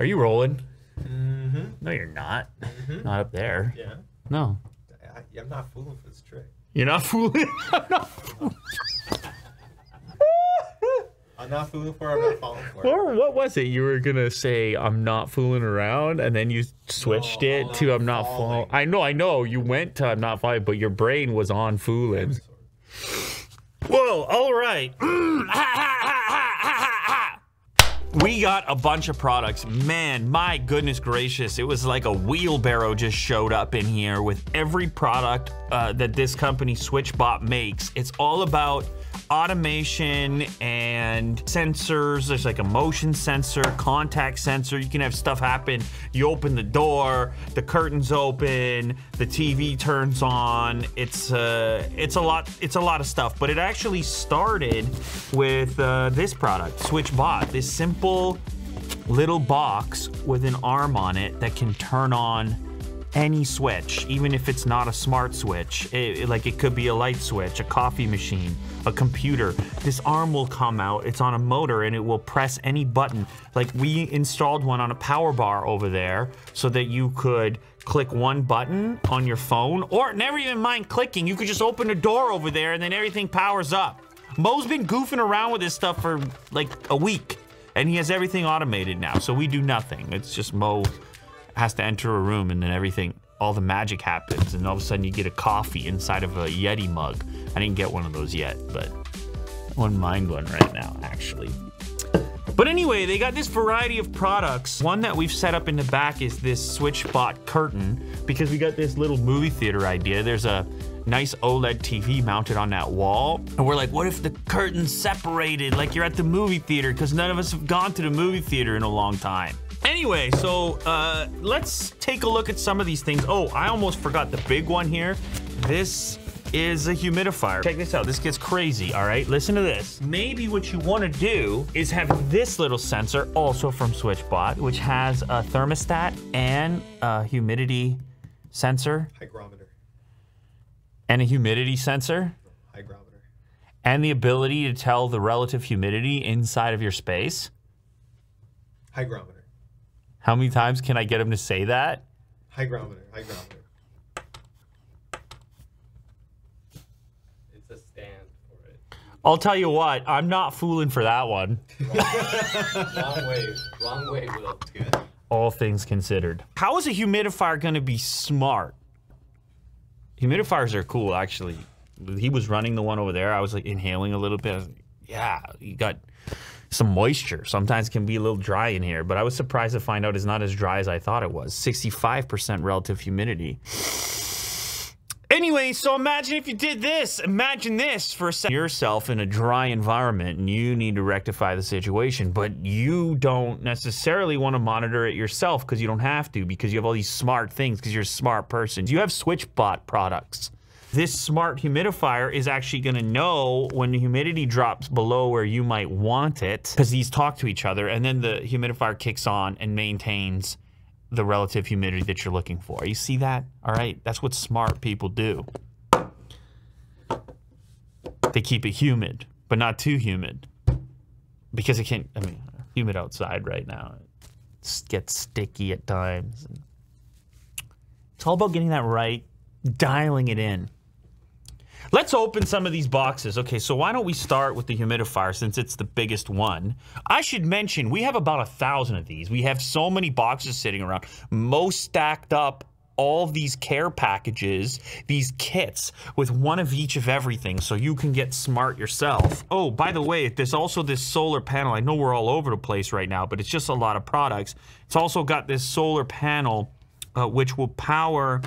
Are you rolling? Mm-hmm. No, you're not. Mhm. Not up there. Yeah. No. I, I'm not fooling for this trick. You're not fooling. I'm not fooling. I'm not fooling for it. I'm not falling for it. Or what was it? You were gonna say I'm not fooling around, and then you switched No, it to I'm not falling. falling. I know, I know. You went to I'm not falling, but your brain was on fooling. Whoa! All right. We got a bunch of products. Man, my goodness gracious. It was like a wheelbarrow just showed up in here with every product uh, that this company SwitchBot makes. It's all about automation and sensors. There's like a motion sensor, contact sensor. You can have stuff happen. You open the door, the curtains open, the TV turns on. It's uh, it's a lot. It's a lot of stuff. But it actually started with uh, this product, SwitchBot. This simple little box with an arm on it that can turn on any switch, even if it's not a smart switch. It- it- like it could be a light switch, a coffee machine, a computer. This arm will come out. It's on a motor and it will press any button. Like we installed one on a power bar over there so that you could click one button on your phone or never even mind clicking. You could just open a door over there and then everything powers up. Mo's been goofing around with this stuff for like a week and he has everything automated now. So we do nothing. It's just Mo has to enter a room and then everything, all the magic happens, and all of a sudden you get a coffee inside of a Yeti mug. I didn't get one of those yet, but I wouldn't mind one right now, actually. But anyway, they got this variety of products. One that we've set up in the back is this SwitchBot curtain because we got this little movie theater idea. There's a nice OLED TV mounted on that wall. And we're like, what if the curtains separated like you're at the movie theater? Because none of us have gone to the movie theater in a long time. Anyway, so uh, let's take a look at some of these things. Oh, I almost forgot the big one here. This is a humidifier. Check this out. This gets crazy, all right? Listen to this. Maybe what you want to do is have this little sensor, also from SwitchBot, which has a thermostat and a humidity sensor Hygrometer. and a humidity sensor Hygrometer. and the ability to tell the relative humidity inside of your space. Hygrometer. How many times can I get him to say that? Hygrometer. Hygrometer. It's a stand for it. I'll tell you what, I'm not fooling for that one. Wrong way. Wrong way, Will. Good. all things considered. How is a humidifier going to be smart? Humidifiers are cool, actually. He was running the one over there. I was like inhaling a little bit. I was like, yeah, you got some moisture. Sometimes it can be a little dry in here, but I was surprised to find out it's not as dry as I thought it was. 65% relative humidity. Anyway, so imagine if you did this. Imagine this for a second. Yourself in a dry environment and you need to rectify the situation, but you don't necessarily want to monitor it yourself because you don't have to because you have all these smart things because you're a smart person. You have SwitchBot products. This smart humidifier is actually going to know when the humidity drops below where you might want it because these talk to each other and then the humidifier kicks on and maintains the relative humidity that you're looking for. You see that? All right, that's what smart people do. They keep it humid, but not too humid. Because it can't, I mean, humid outside right now. It gets sticky at times. It's all about getting that right, dialing it in. Let's open some of these boxes. Okay, so why don't we start with the humidifier since it's the biggest one? I should mention we have about a thousand of these. We have so many boxes sitting around, most stacked up. All these care packages, these kits with one of each of everything, so you can get smart yourself. Oh, by the way, there's also this solar panel. I know we're all over the place right now, but it's just a lot of products. It's also got this solar panel, uh, which will power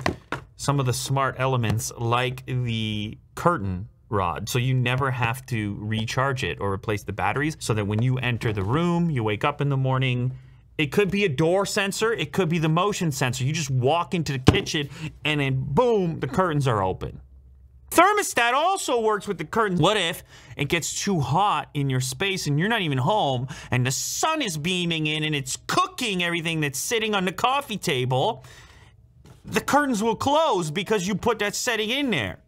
some of the smart elements like the curtain rod so you never have to recharge it or replace the batteries so that when you enter the room you wake up in the morning it could be a door sensor it could be the motion sensor you just walk into the kitchen and then boom the curtains are open Thermostat also works with the curtains. What if it gets too hot in your space and you're not even home and the sun is beaming in and it's cooking everything that's sitting on the coffee table? the curtains will close because you put that setting in there.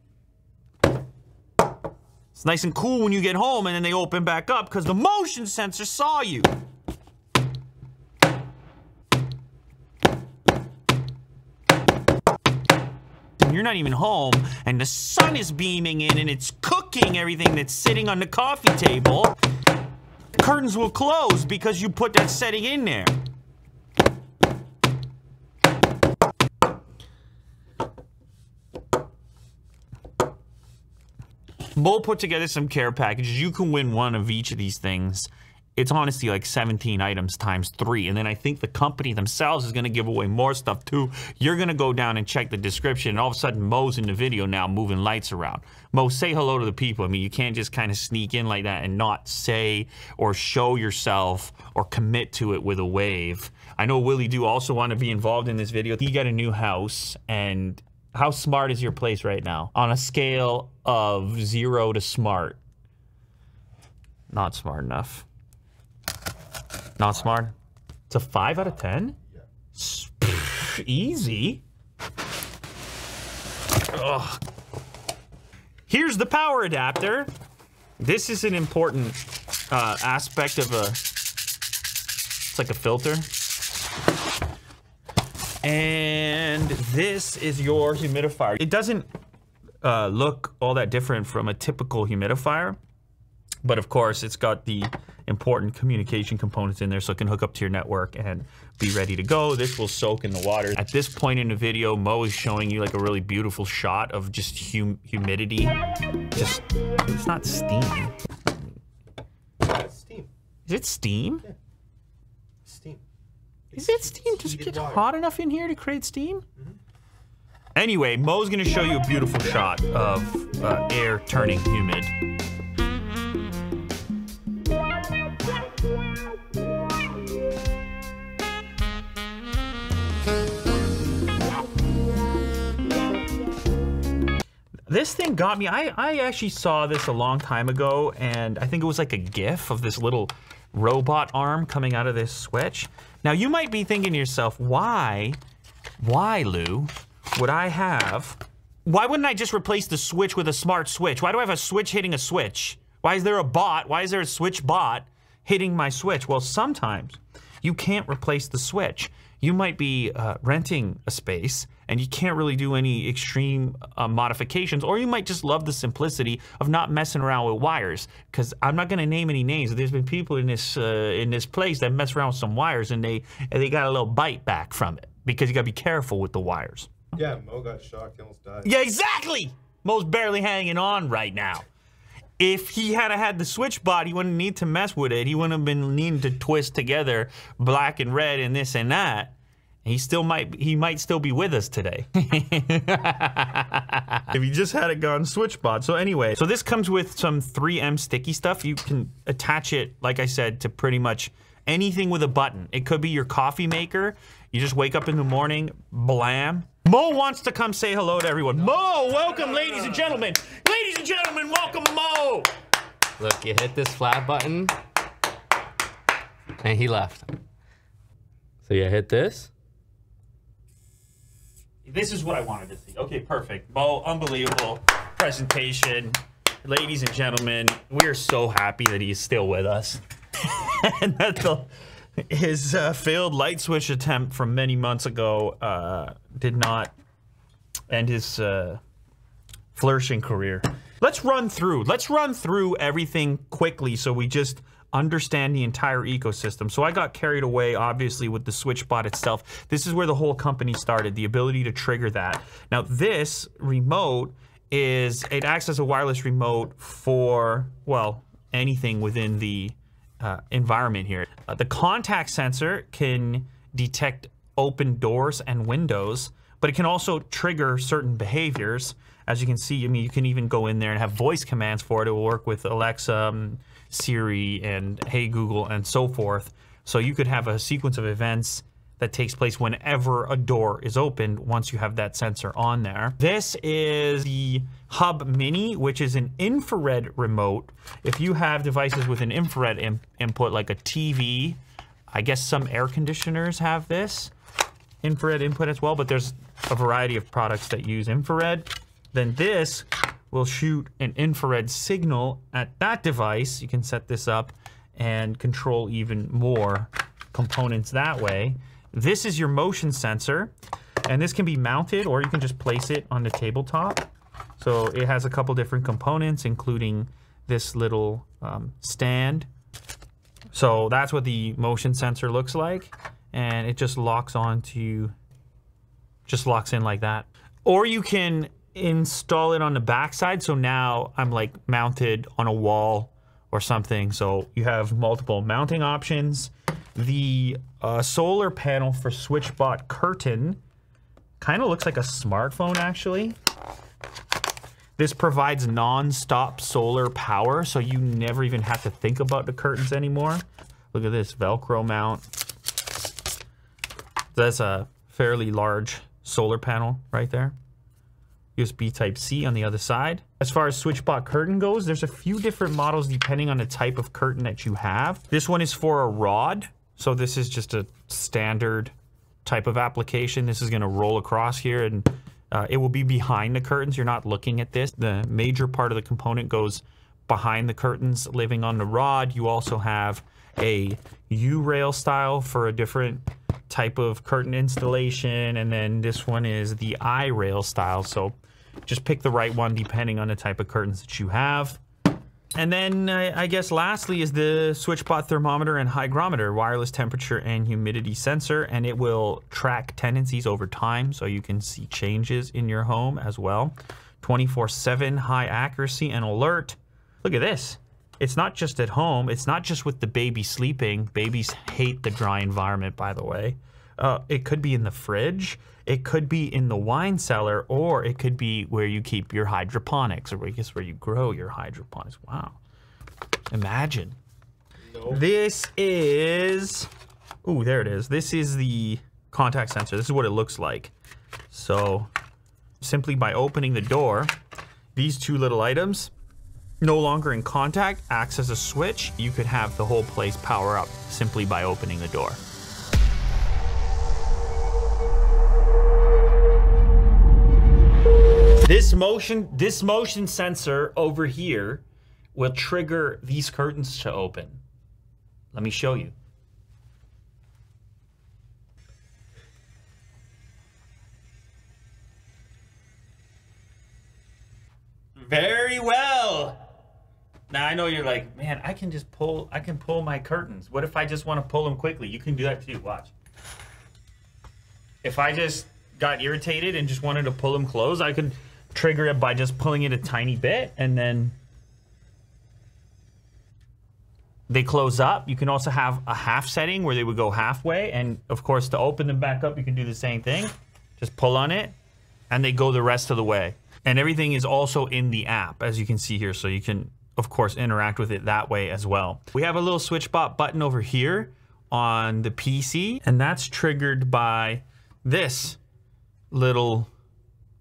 It's nice and cool when you get home and then they open back up because the motion sensor saw you. And you're not even home and the sun is beaming in and it's cooking everything that's sitting on the coffee table. The curtains will close because you put that setting in there. Mo put together some care packages. You can win one of each of these things. It's honestly like 17 items times three. And then I think the company themselves is going to give away more stuff too. You're going to go down and check the description. And all of a sudden, Mo's in the video now moving lights around. Mo, say hello to the people. I mean, you can't just kind of sneak in like that and not say or show yourself or commit to it with a wave. I know Willie do also want to be involved in this video. He got a new house and how smart is your place right now? On a scale of zero to smart. Not smart enough. Not smart. It's a five out of ten. Yeah. Easy. Ugh. Here's the power adapter. This is an important uh, aspect of a. It's like a filter. And this is your humidifier. It doesn't uh, look all that different from a typical humidifier. But of course, it's got the important communication components in there so it can hook up to your network and be ready to go. This will soak in the water. At this point in the video, Mo is showing you like a really beautiful shot of just hum humidity. Just, it's not steam. It's steam. Is it steam? Yeah. Steam. Is it steam? Does it get water. hot enough in here to create steam? Anyway, Mo's gonna show you a beautiful shot of uh, air turning humid. This thing got me. I, I actually saw this a long time ago, and I think it was like a GIF of this little robot arm coming out of this switch. Now, you might be thinking to yourself, why, why, Lew, would I have, why wouldn't I just replace the switch with a smart switch? Why do I have a switch hitting a switch? Why is there a bot? Why is there a switch bot hitting my switch? Well, sometimes you can't replace the switch. You might be uh, renting a space and you can't really do any extreme uh, modifications, or you might just love the simplicity of not messing around with wires. Because I'm not going to name any names. There's been people in this uh, in this place that mess around with some wires and they and they got a little bite back from it because you got to be careful with the wires. Yeah, Mo got shocked. He almost died. Yeah, exactly. Mo's barely hanging on right now. If he had had the SwitchBot, he wouldn't need to mess with it. He wouldn't have been needing to twist together black and red and this and that. He still might he might still be with us today. if he just had it gone SwitchBot. So anyway, so this comes with some 3M sticky stuff. You can attach it, like I said, to pretty much anything with a button. It could be your coffee maker. You just wake up in the morning, blam. Mo wants to come say hello to everyone. Mo, welcome, ladies and gentlemen. Ladies and gentlemen, welcome Mo. Look, you hit this flat button, and he left. So you hit this. This is what I wanted to see. Okay, perfect. Mo, unbelievable presentation. Ladies and gentlemen, we are so happy that he's still with us. and that the, his uh, failed light switch attempt from many months ago uh, did not end his uh, flourishing career. Let's run through. Let's run through everything quickly so we just understand the entire ecosystem. So I got carried away, obviously, with the SwitchBot itself. This is where the whole company started, the ability to trigger that. Now, this remote is, it acts as a wireless remote for, well, anything within the uh, environment here. Uh, the contact sensor can detect open doors and windows, but it can also trigger certain behaviors. As you can see, I mean, you can even go in there and have voice commands for it. It will work with Alexa, um, Siri, and Hey Google, and so forth. So you could have a sequence of events that takes place whenever a door is opened once you have that sensor on there. This is the Hub Mini, which is an infrared remote. If you have devices with an infrared in input like a TV, I guess some air conditioners have this infrared input as well, but there's a variety of products that use infrared. Then this will shoot an infrared signal at that device. You can set this up and control even more components that way. This is your motion sensor. And this can be mounted or you can just place it on the tabletop. So it has a couple different components, including this little um, stand. So that's what the motion sensor looks like. And it just locks onto, just locks in like that. Or you can install it on the backside. So now I'm like mounted on a wall or something. So you have multiple mounting options. The uh, solar panel for SwitchBot curtain kind of looks like a smartphone actually. This provides non-stop solar power, so you never even have to think about the curtains anymore. Look at this Velcro mount. That's a fairly large solar panel right there. USB Type-C on the other side. As far as SwitchBot curtain goes, there's a few different models depending on the type of curtain that you have. This one is for a rod, so this is just a standard type of application. This is gonna roll across here and uh, it will be behind the curtains. You're not looking at this. The major part of the component goes behind the curtains, living on the rod. You also have a U-rail style for a different type of curtain installation. And then this one is the I-rail style. So just pick the right one depending on the type of curtains that you have. And then uh, I guess lastly is the SwitchBot thermometer and hygrometer, wireless temperature and humidity sensor, and it will track tendencies over time so you can see changes in your home as well. 24-7 high accuracy and alert. Look at this. It's not just at home. It's not just with the baby sleeping. Babies hate the dry environment, by the way. Uh, it could be in the fridge. It could be in the wine cellar, or it could be where you keep your hydroponics, or I guess where you grow your hydroponics. Wow. Imagine. Nope. This is, oh, there it is. This is the contact sensor. This is what it looks like. So simply by opening the door, these two little items, no longer in contact, acts as a switch. You could have the whole place power up simply by opening the door. This motion, this motion sensor over here will trigger these curtains to open. Let me show you. Very well. Now I know you're like, man, I can just pull, I can pull my curtains. What if I just want to pull them quickly? You can do that too. Watch. If I just got irritated and just wanted to pull them closed, I could trigger it by just pulling it a tiny bit and then they close up. You can also have a half setting where they would go halfway. And of course, to open them back up, you can do the same thing. Just pull on it and they go the rest of the way. And everything is also in the app, as you can see here. So you can, of course, interact with it that way as well. We have a little SwitchBot button over here on the PC, and that's triggered by this little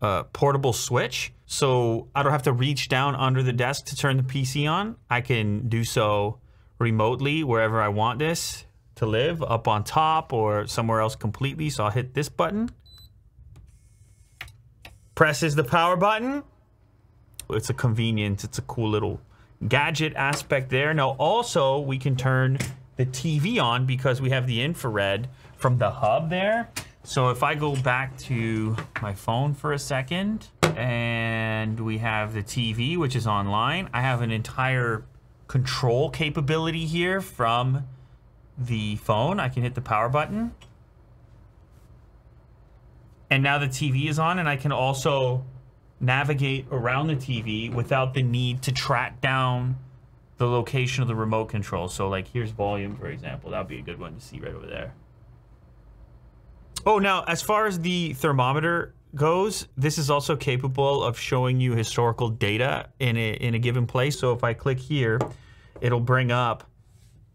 uh, portable switch. So I don't have to reach down under the desk to turn the PC on. I can do so remotely wherever I want this to live, up on top or somewhere else completely. So I'll hit this button. Presses the power button. It's a convenience. It's a cool little gadget aspect there. Now also we can turn the TV on because we have the infrared from the hub there. So if I go back to my phone for a second and we have the TV, which is online, I have an entire control capability here from the phone. I can hit the power button. And now the TV is on and I can also navigate around the TV without the need to track down the location of the remote control. So like here's volume, for example. That'd be a good one to see right over there. Oh, now as far as the thermometer goes, this is also capable of showing you historical data in a, in a given place. So if I click here, it'll bring up,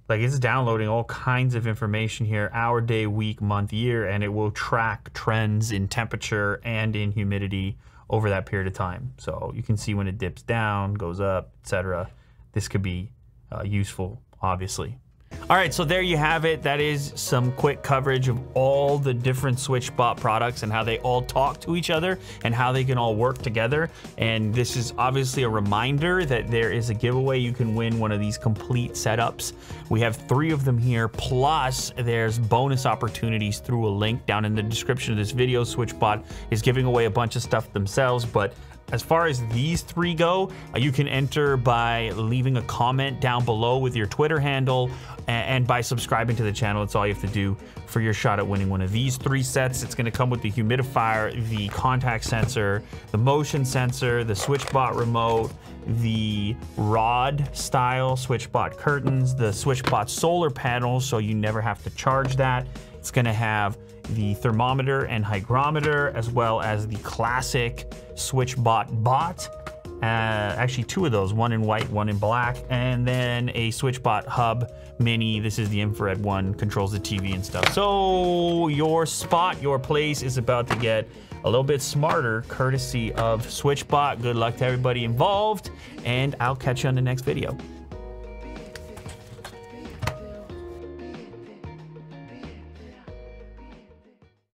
like it's downloading all kinds of information here, hour, day, week, month, year, and it will track trends in temperature and in humidity over that period of time. So you can see when it dips down, goes up, etc. This could be uh, useful, obviously. All right, so there you have it. That is some quick coverage of all the different SwitchBot products and how they all talk to each other and how they can all work together. And this is obviously a reminder that there is a giveaway. You can win one of these complete setups. We have three of them here, plus there's bonus opportunities through a link down in the description of this video. SwitchBot is giving away a bunch of stuff themselves, but as far as these three go, uh, you can enter by leaving a comment down below with your Twitter handle and, and by subscribing to the channel. That's all you have to do for your shot at winning one of these three sets. It's going to come with the humidifier, the contact sensor, the motion sensor, the SwitchBot remote, the rod style SwitchBot curtains, the SwitchBot solar panels, so you never have to charge that. It's going to have the thermometer and hygrometer, as well as the classic SwitchBot bot. Uh, actually, two of those, one in white, one in black, and then a SwitchBot hub mini. This is the infrared one, controls the TV and stuff. So your spot, your place is about to get a little bit smarter courtesy of SwitchBot. Good luck to everybody involved, and I'll catch you on the next video.